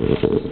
Mm-hmm.